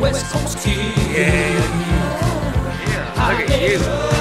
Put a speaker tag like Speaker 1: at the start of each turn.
Speaker 1: West Coast kid. Yeah.
Speaker 2: Yeah, look
Speaker 1: at you.